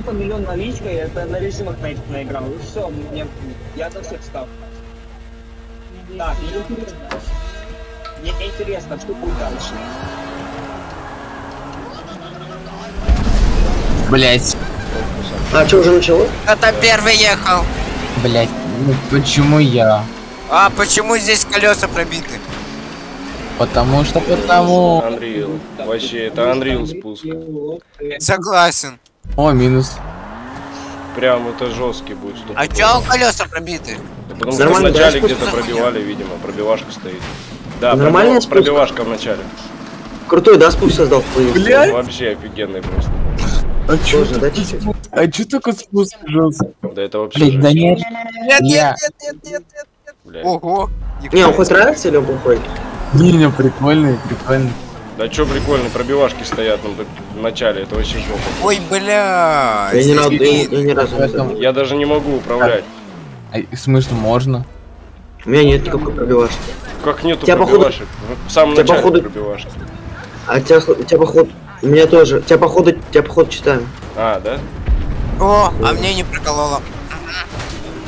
тупо миллион наличкой, это на режимах на этих наиграл. И все, мне, я на всех стал. Так, мне интересно. Мне интересно, что будет дальше. Блять, А, что уже начало? Кто-то первый ехал. блять, ну почему я? А почему здесь колеса пробиты? Потому что потому. Unreal. Вообще, это Unreal спуск. Согласен. О, минус. Прям это жесткий будет стук. А чё колеса пробиты? Да потому что да, где-то пробивали, видимо, пробивашка стоит. Да, Нормальный пробив- спуск? пробивашка в начале. Крутой, да, спуск создал твою? Блядь. Вообще офигенный просто. А чё, Тоже, да, а чё такой спуск жёсткий? Да это вообще Блять, да нет. Нет, нет, нет, нет, нет, нет. блядь. Ого. Не, он хоть нравится или он плохой? Не, не, прикольный, прикольный. Да чё прикольно, пробивашки стоят ну, в начале, это вообще жопа. Ой, бля. Я здесь разу, я, я ни разу не знаю. Я даже не могу управлять. А, в смысле, можно? У меня нет никакой пробивашки. Как нету Тебя, походу- пробивашек? В самом тебя, начале походу- пробивашки. А тебя, у тебя походу... У меня тоже. Тебя походу, тебя походу читаем. А, да? О, а мне не прокололо.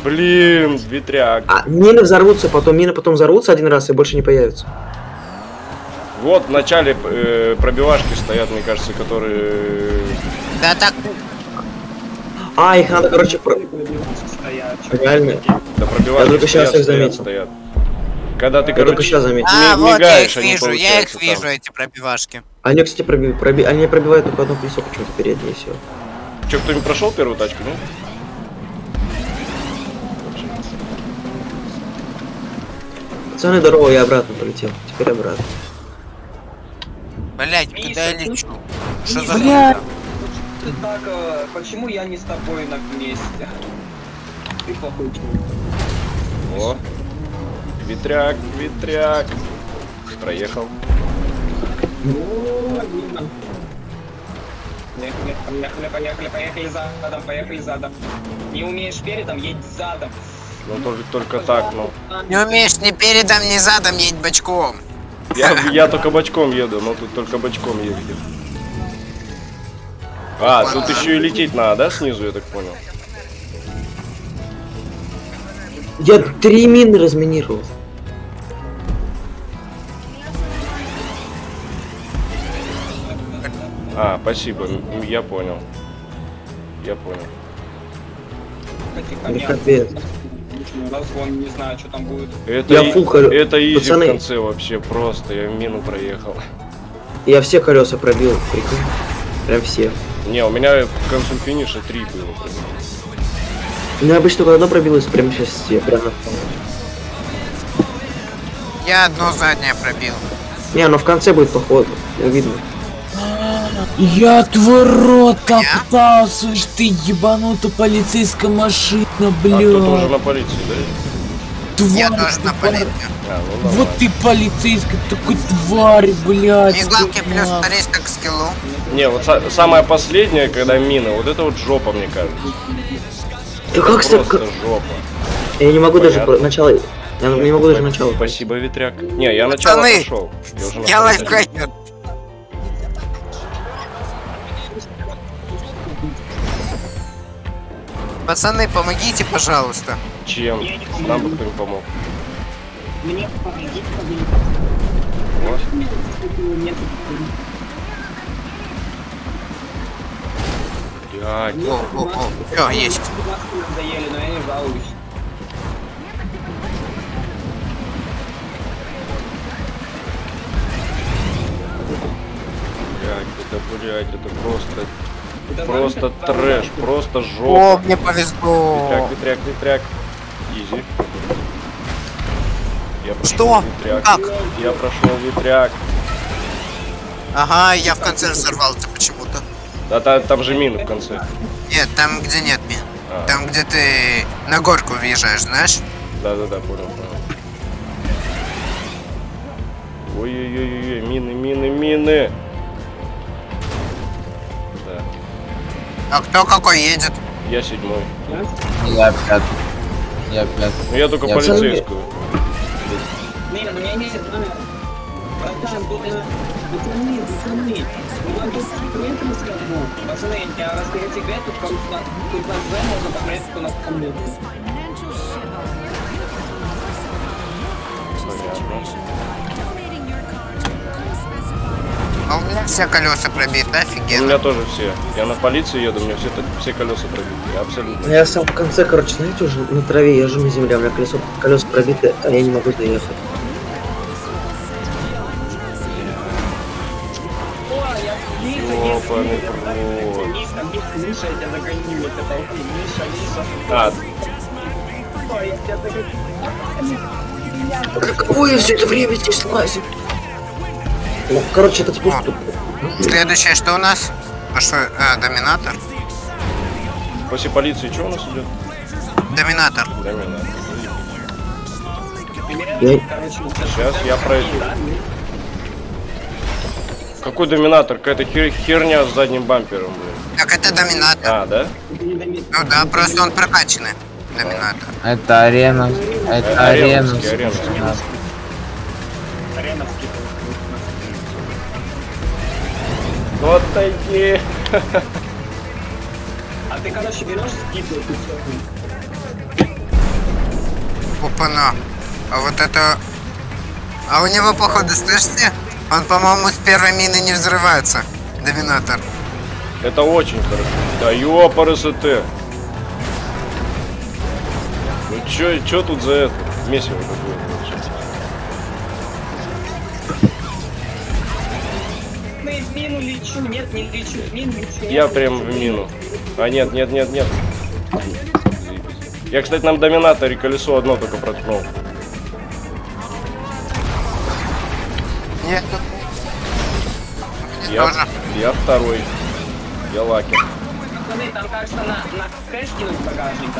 Блин, ветряк. А мины взорвутся, потом мины потом взорвутся один раз и больше не появятся. Вот в начале э, пробивашки стоят, мне кажется, которые... Да так, А, их надо, короче, про... Стоят, реально. Да пробивашки Я только стоят, щас их стоят, заметил. стоят. Когда ты, Я только короче, сейчас заметил. а, вот я их вижу, я их получаются там. вижу, эти пробивашки. Они, кстати, проби... проби... Они пробивают только одно колесо почему-то переднее и все. Че, кто-нибудь прошел первую тачку, ну? Пацаны, здорово, я обратно полетел. Теперь обратно. Блять, куда я лечу? Что за Бля. хуйня? Ты так, э, почему я не с тобой на месте? Ты плохой человек. О. Ветряк, ветряк. Проехал. Поехали, поехали, поехали, поехали задом, поехали задом. Не умеешь передом, едь задом. Ну только, только так, ну. Не умеешь ни передом, ни задом едь бочком. Я, я только бочком еду, но тут только бочком ездит. А, тут еще и лететь надо, да, снизу, я так понял? Я три мины разминировал. А, спасибо, я понял. Я понял. Да капец. Разгон, не знаю, что там будет. Это, Я и- фул хорю. это изи Пацаны. в конце вообще просто, я мину проехал. Я все колеса пробил, прикинь. Прям все. Не, у меня к концу финиша три было. прям. У меня обычно только одно пробилось, прям сейчас все. Прям. Я одно заднее пробил. Не, оно в конце будет походу. Я видно. Я твой рот топтался, ты ебанута полицейская машина, А кто тоже блядь. на полиции, да? Тварь, Я тоже на полиции. А, ну Вот ты полицейская, такой тварь, блядь. Мигалки плюс надо. 300 к скиллу. Не, вот са- самое последнее, когда мина, вот это вот жопа, мне кажется. Да Это как просто как- жопа. Я не могу даже Понятно. про- начало. Я не могу даже начало. Спасибо, ветряк. Не, я начало прошел. Я Я лайфхакер. Пацаны, помогите, пожалуйста. Чем? Нам бы кто-нибудь помог. Мне помогите, Вот. Блядь. О, о, о, все, есть. Надоели, но я не жалуюсь. Блядь, это, блядь, это просто, просто трэш, просто О, жопа. мне повезло. Ветряк, ветряк, ветряк. Изи. Я прошел Что? ветряк. Как? Я прошел ветряк. Ага, я в конце взорвался почему-то. Да та- там же мины в конце. Нет, там, где нет мин. А, Там, где ты на горку въезжаешь, знаешь? Да-да-да, понял, понял. Ой-ой-ой-ой, мины, мины, мины. А кто какой едет? я седьмой. Я пятый. Я пятый. Ну я только Я полицейскую. Не, ну меня нет, братан, тут, Пацаны, пацаны, я вам тут секрет расскажу. Пацаны, я расскажу секрет, тут как тут на З можно посмотреть, кто нас помнит. А у меня все колеса пробиты, У офигенно. меня тоже все. Я на полицию еду, у меня все, все колеса пробиты. Абсолютно. Ну, Я сам в конце, короче, знаете, уже на траве езжу на земле, у меня колесо, колеса пробиты, а я не могу доехать. Я ну я Миша. А, я догоню. Какое все это время здесь лазит? Ну, короче, этот спуск тут. Следующее, что у нас? А что, а, доминатор? после полиции что у нас идет? Доминатор. Доминатор. Я- Сейчас я пройду. Какой доминатор? Какая-то хер- херня с задним бампером, блин. Так это доминатор. А, да? Ну да, просто он прокачанный. Доминатор. Это арена. Это арена. Ареновский, Ареновский. Ареновский. Ну отойди. А ты, короче, берешь скидываешь и все. Опана. А вот это... А у него, походу, слышите? Он, по-моему, с первой мины не взрывается. Доминатор. Это очень хорошо. Да ёпарасоте. Ну чё, чё тут за это? Месиво какое лечу, нет, не лечу, мину лечу. Я прям в мину. А нет, нет, нет, нет. Я, кстати, на доминаторе колесо одно только проткнул. Нет. Я, Тоже. я второй. Я лакер. Пацаны, там, кажется, на, на кэш кинуть багажник,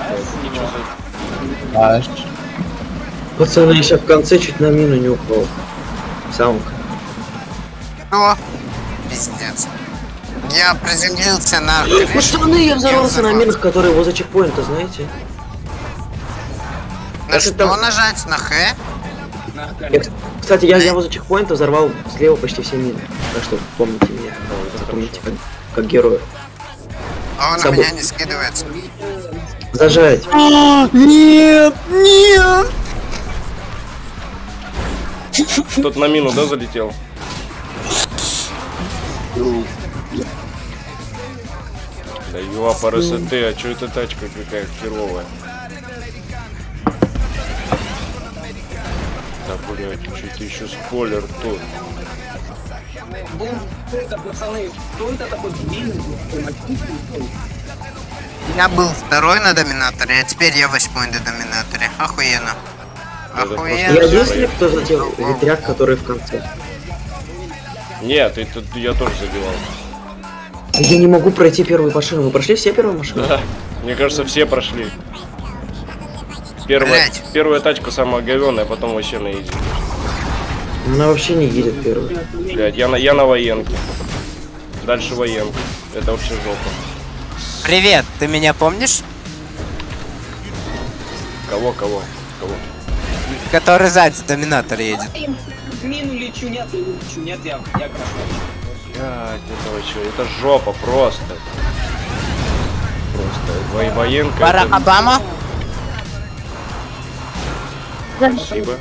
да? Аж. Пацаны, я сейчас в конце чуть на мину не упал. Самка. Что? Я приземлился на крышу. Пацаны, я взорвался на минах, которые возле чекпоинта, знаете? На Это что там- нажать? На Х? На Я, кстати, я, я возле чекпоинта взорвал слева почти все мины. Так что помните меня. Запомните как, как героя. А он на Забыл. меня не скидывается. Зажать. Нет, нет. Кто-то на мину, да, залетел? Да ёпарасоте, а чё это тачка какая херовая? Да, блядь, что-то еще спойлер тут. Бум, это, пацаны, кто это такой длинный? Я был второй на доминаторе, а теперь я восьмой на доминаторе. Охуенно. Просто Я Охуенно. единственный, кто задел ветряк, который в конце. Нет, это я тоже Я не могу пройти первую машину. Вы прошли все первые машины? Да, мне кажется, все прошли. Первая, первая тачка самая говёная, а потом вообще на изи. Она вообще не едет первой. Блядь, я на, я на военке. Дальше военка. Это вообще жопа. Привет, ты меня помнишь? Кого, кого, кого? Который сзади доминатор едет. Мину лечу, нет, я лечу, нет, я, я красавчик. Блядь, это вообще, это жопа просто. Просто во- военка. Барак это- Обама? Спасибо.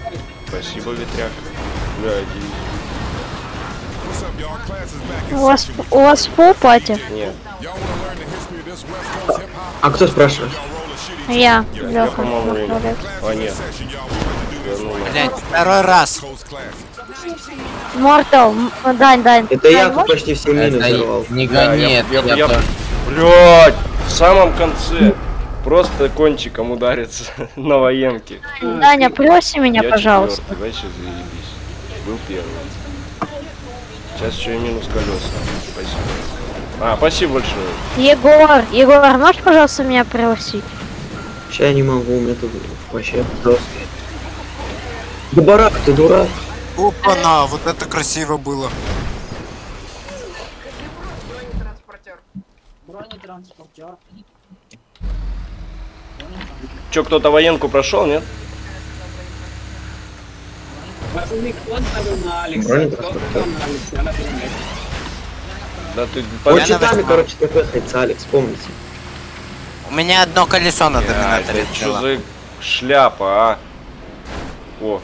Спасибо, ветряк. Блядь, У вас, у вас пол пати? нет. А кто спрашивает? Я, Я, по-моему. А, нет. Блять, второй раз. Мортал, Дань, Дань. Это я тут почти все мины взорвал. не гони, я-. Блядь, в самом конце. Просто кончиком ударится на военке. Даня, проси меня, Я пожалуйста. четвертый, вообще заебись. Был первый. Сейчас еще и минус колеса. Спасибо. А, спасибо большое. Егор, Егор, можешь, пожалуйста, меня пригласить? Сейчас я не могу, у меня тут вообще просто. Да барак, ты дурак. Опа-на, вот это красиво было. Че, кто-то военку прошел, нет? Да ты... На читами, короче, ТП Алекс, помните. У меня одно колесо на доминаторе что за шляпа, а? О,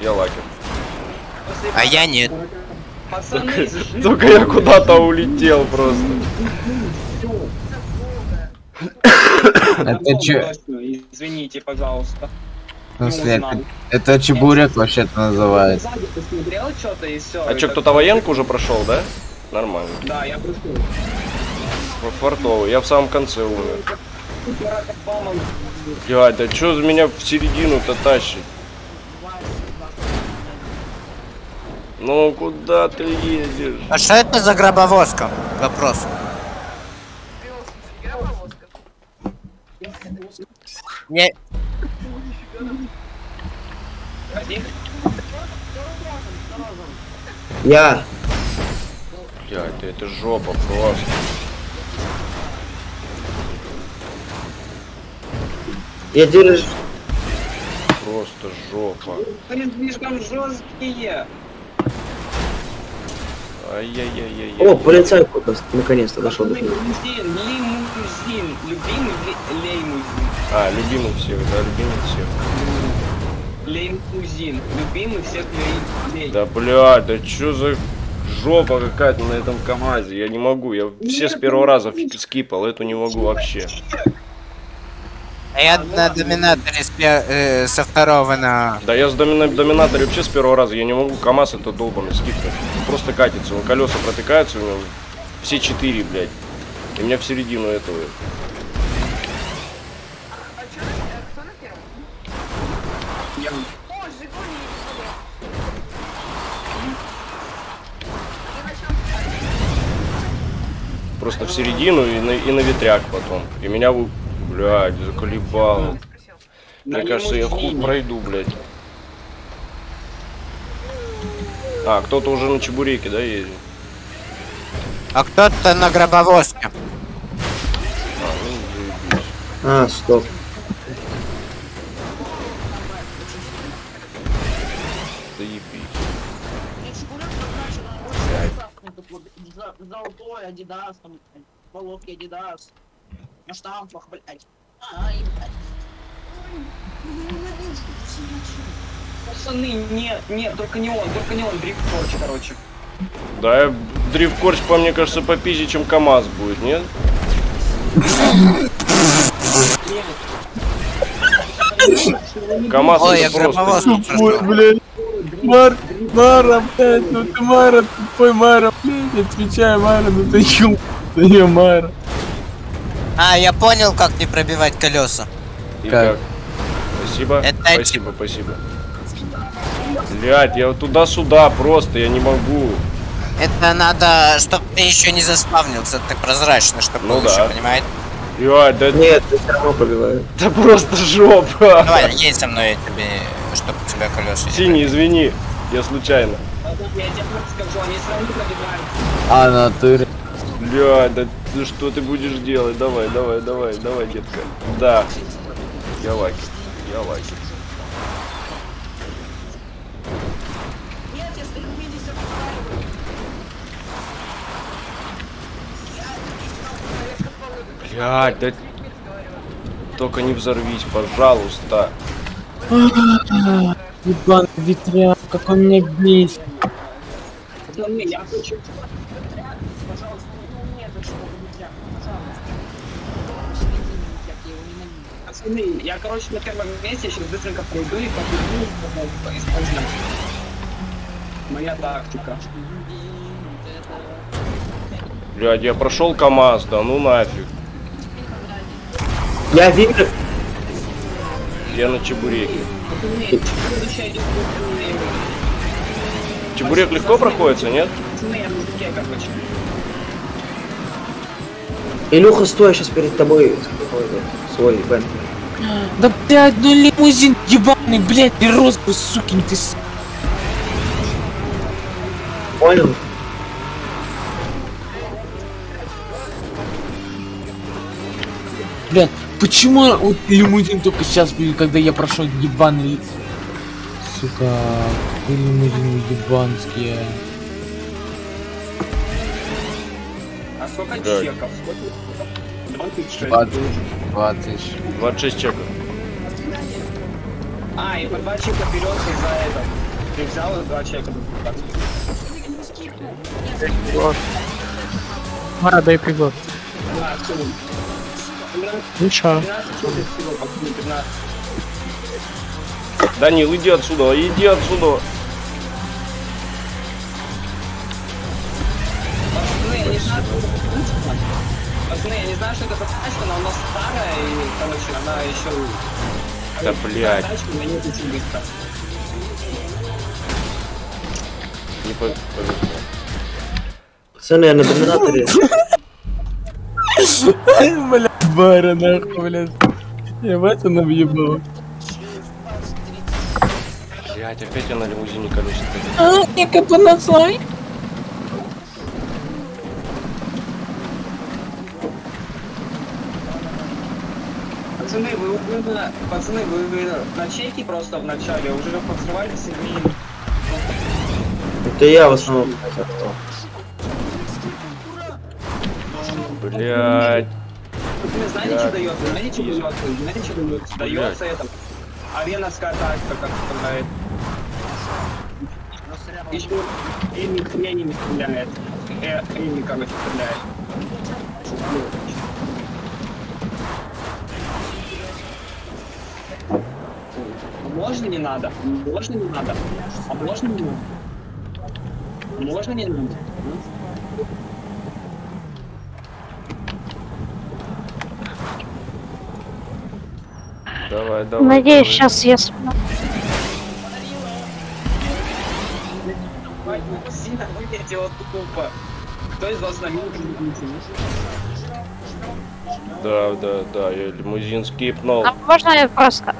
я лакер. А я нет. Только я куда-то улетел просто. Это чё? Точно, Извините, пожалуйста. Смысле, это, это чебурек вообще-то называется. А что, кто-то военку уже прошел, да? Нормально. Да, я пришел. Ф- Фартовый. Я в самом конце умер. Блядь, да что за меня в середину-то тащит? Ну куда ты едешь? А что это за гробовозка? Вопрос. Не. Я. Блядь, да это жопа просто. Я держу. Просто жопа. Блин, слишком жесткие. Ай-яй-яй-яй. О, полицай куда наконец-то дошел до Пацаны, него. лимузин, лимузин. Любимый ли- леймузин. А, любимый всех, да, любимый всех. Леймузин. Любимый всех лей. Да блядь, да чё за жопа какая-то на этом КамАЗе? Я не могу, я все с первого раза ф- скипал, эту не могу вообще. А я на доминаторе с пе- э, со второго на... Да я с домина- доминаторе вообще с первого раза, я не могу КамАЗ это долбанный скипнуть. Просто катится, он колеса протыкаются у него, все четыре, блядь. И меня в середину этого. Просто в середину и на, и на ветряк потом. И меня, блядь, заколебало. на Мне кажется, я хуй пройду, блядь. А, кто-то уже на чебуреке, да, ездит? А кто-то на гробовозке. А, ну. А, стоп. Заебись. Золотой Адидас, там, полоски Адидас, на штампах, блядь. Ай, блядь. Пацаны, нет, нет, только не он, только не он, дрифт короче, короче. Да, я- дрифткорч, по мне кажется, попизже, чем КамАЗ будет, нет? КамАЗ Ой, я это просто... блядь. Мар, Мара, блядь, ну ты Мара, тупой Мара, блядь, отвечай, Мара, ну ты ю, ты не Мара. А, я понял, как не пробивать колеса. И Как? как? Спасибо, Это спасибо, спасибо. Блять, я туда-сюда просто, я не могу. Это надо, чтобы ты еще не заспавнился, ты прозрачный, чтобы Ну еще, да. понимаете? Блять, да Нет, я все равно это просто жопа. Давай, едь со мной, я тебе, чтобы у тебя колеса Синий, извини, я случайно. А, натуре. Блядь, да ты что ты будешь делать? Давай, давай, давай, давай, детка. Да. Я lucky. Я lucky. Блядь, да... Только не взорвись, пожалуйста. Ебаный ветряк, как он меня бесит. Пацаны, я короче, на первом месте, сейчас быстренько пройду и побегу использовать. Моя тактика. Блядь, я прошел КамАЗ, да ну нафиг. Я верю. Я на чебуреке. Чебурек легко проходится, нет? Илюха, стой, сейчас перед тобой ой, свой Бен. Да блядь, ну лимузин ебаный, блядь, и розбу, сукин ты с... Понял? Блядь, почему вот лимузин только сейчас, блин, когда я прошел ебаный... сука, лимузины ебанские. А сколько Да. чеков? Сколько? 26. Двадцать. 20. 26 чеков. А, и по два чека берется за это. Ты взял и два чека. Мара, дай пригод. Да, всё. Ну чё? 15 чеков всего, по-моему, 15. Данил, иди отсюда, иди отсюда. Пацаны, я не знаю, что это за тачка, но она старая, и, короче, она еще... Да, блядь. Тачка, на ней очень быстро. Не по-. Пацаны, я на доминаторе. Бля, бара нахуй, блядь. Ебать она въебала. Блять, опять я на лимузине колесит. Пацаны, вы, на- пацаны, вы, вы на чеки просто в начале уже подсрывали семьи. Это я в основном. Блять. Знаете, что дается? Знаете, что дается? Знаете, что дается? Дается это. Арена скататься, как сказать. Еще Эми хрень стреляет. Э, Эми, короче, стреляет. Можно не надо? Можно не надо? А можно не надо? Можно не надо? Давай, давай. Надеюсь, давай. сейчас я смогу. Сильно тупо. Кто из вас на минуту Да, да, да, я лимузин скипнул. А можно я просто...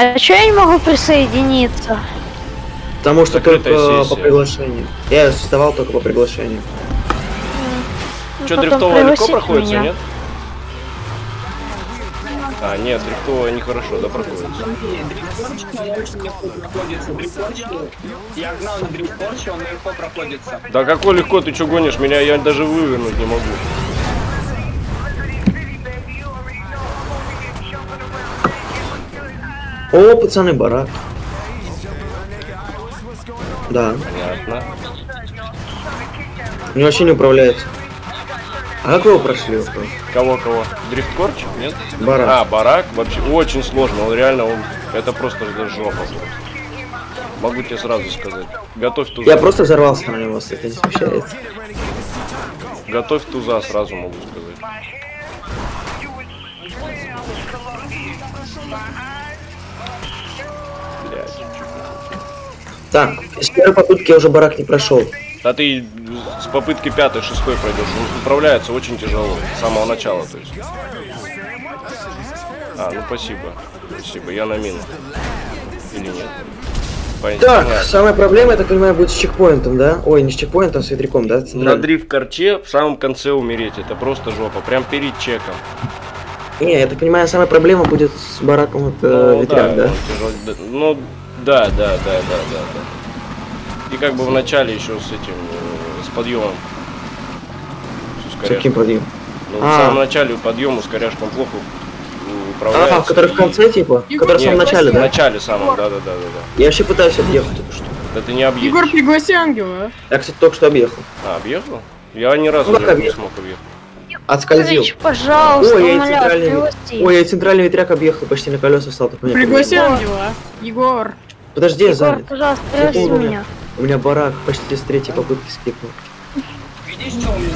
А чё я не могу присоединиться? Потому что Закрытая только сессия. по приглашению. Я создавал только по приглашению. Ну, Что, потом дрифтовая легко проходится, меня. нет? А, нет, дрифтовая нехорошо, да, проходится. Дрифтпорчик очень легко проходится. Дрифтпорчик, я гнал на дрифтпорче, он легко проходится. Да какой легко, ты что гонишь? Меня я даже вывернуть не могу. О, пацаны, барак. Да, Понятно. мне вообще не управляется. А как его прошли? вопрос? Кого, кого? Дрифткорч? Нет? Барак. А, барак вообще очень сложно. Он реально, он, это просто жопа. Могу тебе сразу сказать. Готовь туза. Я просто взорвался на него, если это не смущает. Готовь туза, сразу могу сказать. Так, с первой попытки я уже барак не прошел. Да ты с попытки пятой, шестой пройдешь. Он управляется очень тяжело. С самого начала, то есть. А, ну спасибо. Спасибо, я на мину. Или нет? Пон- Так, понятно. самая проблема, я так понимаю, будет с чекпоинтом, да? Ой, не с чекпоинтом, а с ветряком, да? На дрифт-корче в самом конце умереть. Это просто жопа. Прям перед чеком. Не, я так понимаю, самая проблема будет с бараком это Ну, ветряк, да? тяжел- да, Ну, да, да, да, да, да, да. И как бы в начале еще с этим, э, с подъемом. С каким подъем? Ну, А. в самом начале подъем ускоряшком плохо управляется. Ага, который в конце, типа? Который в самом начале, В да? начале самом, да, да, да, да, да. Я вообще пытаюсь объехать эту штуку. Да ты не объедешь. Егор, пригласи ангела. Я, кстати, только что объехал. А, объехал? Я ни разу Ну, не- объехал. смог объехать. Отскользил. Ильич, пожалуйста, Ой, я и умоляю, центральный... пригласи. Ой, я и центральный ветряк объехал, почти на колеса встал. Пригласи ангела. Егор. Подожди, я занят. пожалуйста, пригласи Егор, меня. У меня барак почти с третьей попытки скипнул. Видишь, что у меня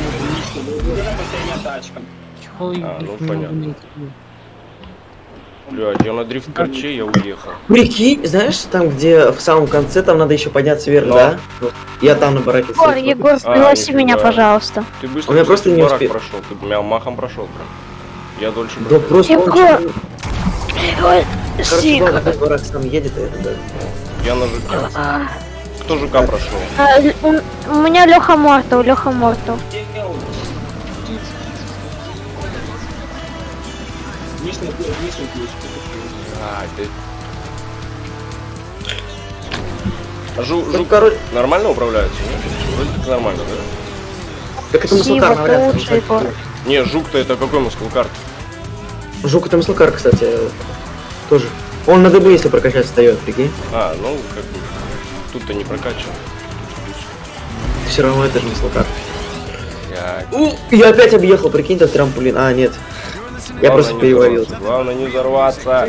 это последняя тачка. А, ну, понятно. Блядь, я на дрифт-корче, я уехал. Прикинь, знаешь, там, где в самом конце, там надо еще подняться вверх, Но. да? Вот. Я там на бараке Егор. Егор, А, пригласи меня, нифига. пожалуйста. Ты быстро У меня просто не барак успе- прошел, ты меня махом прошел прям. Я дольше Да просто Егор, Короче, Пригласи. ладно, барак сам едет, и это да. Я на жуке. А, Кто жука прошел? а, у- У меня Леха Мортов, Леха Мишня. А, ты... А жу- Ну, жук короче, нормально управляется? нет? Вроде как нормально, да? как это Спасибо, маслокар, ты навряд ли. лучший, Егор. Не, жук-то это какой маскулкарт? Жук это маслокар, кстати, тоже. Он на ДБ, если прокачать, встает, прикинь. А, ну, как бы, тут-то не прокачан. Все равно это же маслокар. Я... У, я опять объехал, прикинь, этот трамплин. А, нет. Я Главное просто не переварил. взорваться, Главное не взорваться.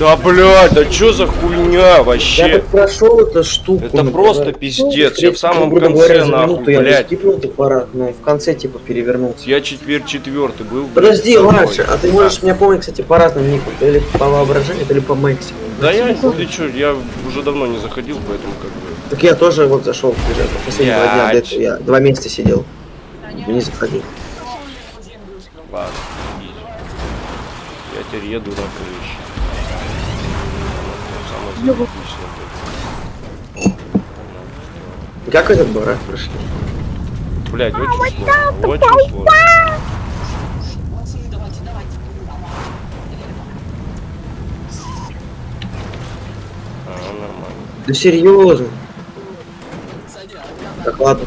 Да, блядь, да чё за хуйня Я вообще? так прошел эту штуку. Это ну, просто пиздец. Я в самом конце, говоря, нахуй, минуту я блядь. типа аппарат, но в конце типа перевернулся. Я теперь четвертый был. Подожди. Маша, а ты можешь меня помнить, кстати, по разным никам. То ли по воображению, то ли по Мэкси. Да я, ты чё, я уже давно не заходил, поэтому как бы... Так я тоже вот зашел уже последние два дня, до Блядь. этого я два месяца сидел. Не заходил. Ладно, на крыше. Самое заебись, Как этот барак прошли? Блять, очень сложно. Очень сложно. А, нормально. Да серьезно. Так, ладно.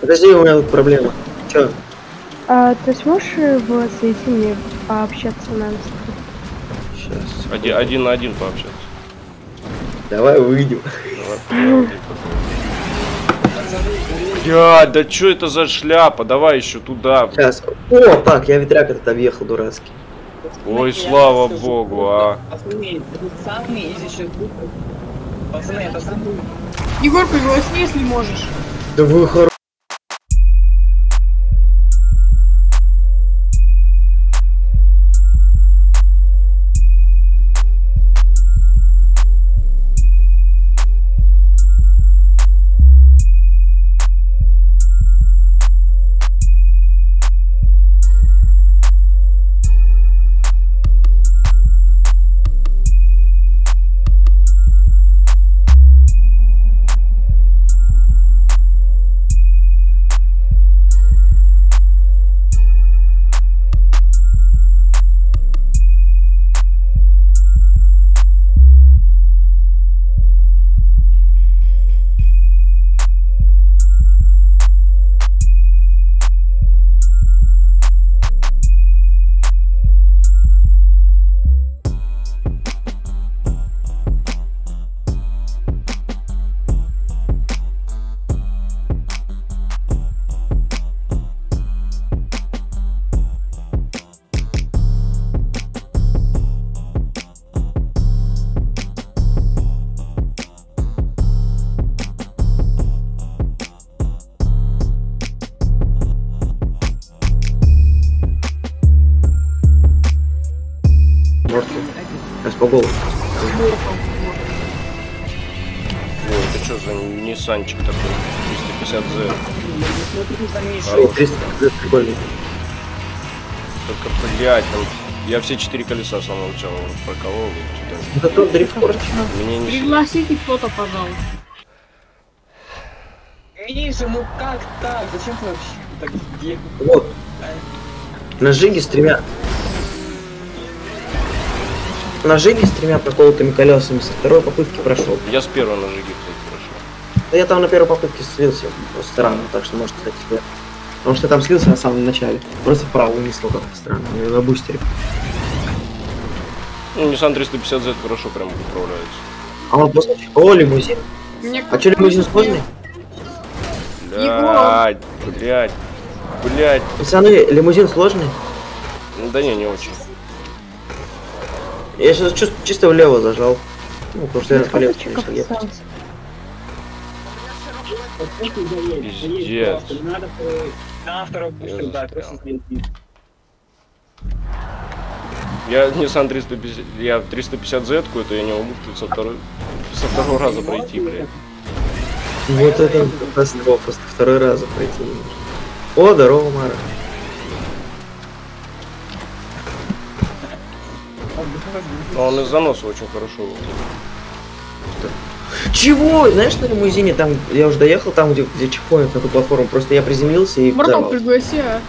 Подожди, у меня тут проблема. Че? А ты сможешь в зайти мне пообщаться на Сейчас. Один, один на один пообщаться. Давай выйдем. Давай, Блядь, да что это за шляпа? Давай еще туда. Сейчас. О, так, я ветряк этот объехал дурацкий. Ой, слава богу, а. Пацаны, это самый изи сейчас Пацаны, это самый... Егор, пригласи, если можешь. Да вы хоро... Ой, это что за Ниссанчик такой? 350Z. Ой, 300, это прикольно. Только, блядь, там... Я все четыре колеса с самого начала проколол. и что-то Это тот дрифт-корч. Мне не... Пригласите кто-то, пожалуйста. Миша, ну как так? Зачем ты вообще так делаешь? Вот. На жиге с тремя. На жиге с тремя проколотыми колесами со второй попытки прошел. Я с первой ножиги, кстати, прошел. Да я там на первой попытке слился. Просто странно, так что может кстати, да. Потому что я там слился на самом начале. Просто вправо унесло как-то странно. На бустере. Ну, Nissan 350Z хорошо прям управляется. А он после... О, лимузин. Мне А что, лимузин сложный? Блядь, блядь, блядь. Пацаны, лимузин сложный? Да не, не очень. Я сейчас чис- чисто влево зажал. Ну, потому что я по левому решил ехать. Пиздец. Надо на второй Я застрял. просто слезть. Я Nissan 350, я 350Z, это я не могу со второй, со второго раза пройти, блядь. Вот это его просто второй раз пройти не. О, здорово, Мара. Но он из заноса очень хорошо. Чего? Знаешь, на лимузине там, я уже доехал там, где, где чекпоинт на ту платформу, просто я приземлился и Братан, взорвался. пригласи, а.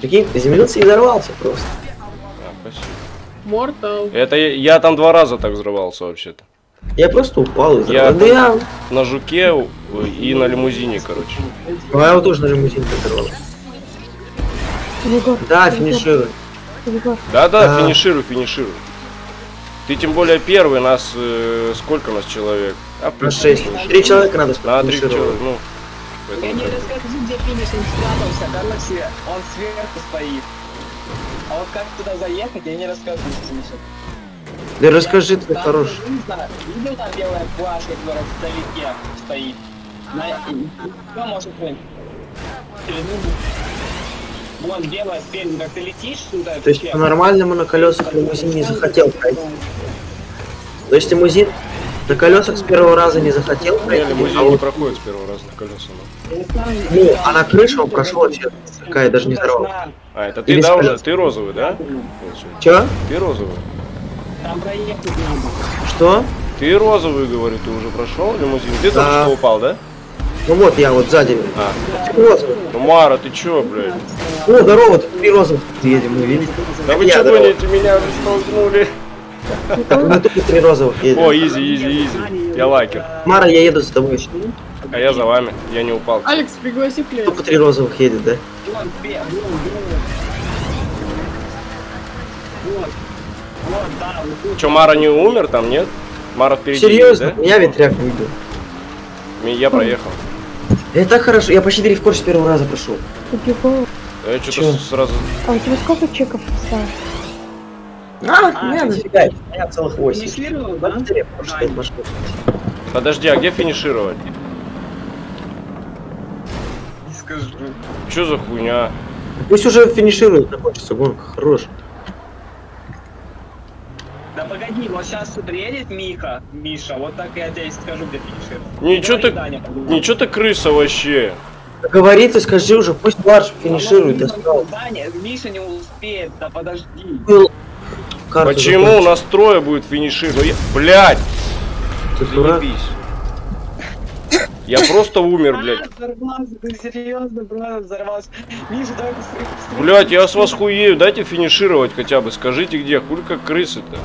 Прикинь, приземлился и взорвался просто. А, спасибо. Мортал. Это я, я там два раза так взрывался вообще-то. Я просто упал из Я- Да я... На жуке и на лимузине, короче. Ну, я его тоже на лимузин взорвал. Егор. Да. Егор, Да-да, А. финишируй, финишируй. Ты тем более первый, нас э, сколько нас человек? А, На принципе, 6. Три человека надо На три сфинишировать. человека, ну. Я не расскажу, где финиш, он спрятался. Короче, он сверху стоит. А вот как туда заехать, я не расскажу. Миша. Да расскажи, ты хороший. не видел там белая плашка, которая вдалеке стоит? На... Кто может быть? Вон белая спереди, как ты летишь туда, То есть по-нормальному на колесах лимузин не захотел пройти. То есть лимузин на колесах с первого раза не захотел Не, пройти, лимузин а не вот проходит с первого раза на колеса. ну. ну, а на крышу он прошел вообще такая даже не здорово. А, это ты, Или да, уже? Ты розовый, да? Чё? Ты розовый. Там проехать надо. Что? Ты розовый, говорю, ты уже прошел лимузин. Ты только Да. что упал, да? Ну вот я вот сзади. А. Розовый. Ну, Мара, ты чё, блядь? О, здорово, три розовых едем, мы видите? Да вы чё гоните, меня уже столкнули? Мы тут три розовых едем. О, easy, easy, easy. Я lucky. Мара, я еду за тобой. А я за вами. Я не упал. Алекс, пригласи play. Только три розовых едет, да? Вот. Вот, да, вот. Чё, Мара не умер там, нет? Мара впереди Серьезно? едет, Я ветряк выйду. да? Я проехал. Это хорошо, я почти дрифткор с первого раза прошел. Егор, Я что-то Чё? сразу... а у тебя сколько чеков осталось? А, не нафига, у меня целых восемь. Финишировал, да? Что. Подожди, а где финишировать? Не скажу. Чё за хуйня? Пусть уже финиширует, закончится гонка, хорош. Да погоди, вот сейчас приедет Миха, Миша, вот так я тебе и скажу, где финиширует. Ничего ты... Даня, Ничего ты крыса вообще. Говори ты, скажи уже, пусть Марш финиширует, достал. Даня, Миша не успеет, да подожди. Был. Карту Почему у нас трое будет финишировать? Я- Блядь, Ты дурак? заебись. Я просто умер, блядь. А, взорвался, ты серьезно, брат, взорвался. Миша, давай быстрее, быстрее. Блядь, я с вас хуею, дайте финишировать хотя бы, скажите где, хули как крысы-то?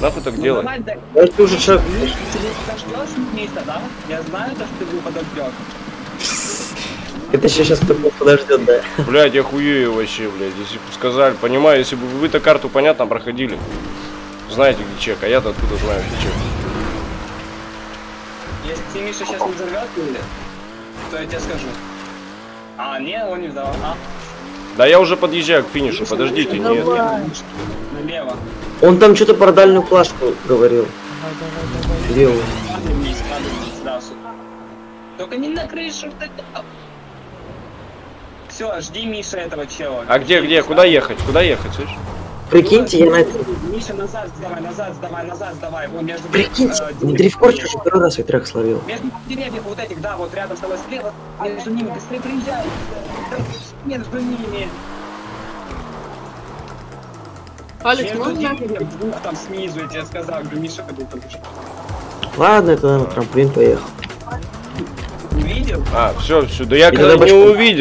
Нахуй так Ну, делать? давай, да. Да ты уже. Миша, ты не подождешь Миша, да? Я знаю, то, что ты его подождешь. Это еще сейчас кто-то подождет, да. Блядь, я хуею вообще, блядь, если бы сказали, понимаю, если бы вы-то карту понятно проходили. Знаете, где чек, а я-то откуда знаю, где чек. Если Миша сейчас не взорвет, то я тебе скажу. А, нет, он не взорвал. А, Да я уже подъезжаю к финишу, подождите, нет. Налево. Он там что-то про дальнюю плашку говорил. Левую. Надо вниз, надо вниз, да. су- Только не на крышу. Все, жди Миша этого чела. А где, где, куда ехать, куда ехать, слышишь? Прикиньте, я на это... Миша, назад сдавай, назад сдавай, назад сдавай. Вон между... Прикиньте, э, дрифткорчик уже первый раз ветряк словил. Между деревьев вот этих, да, вот рядом с тобой слева, между ними быстрее приезжай. Между ними. Алекс, можно? двух там снизу, я тебе сказал, где Миша был только что. Ладно, это на трамплин поехал. Увидел? А, все, все, да я И когда не увидел.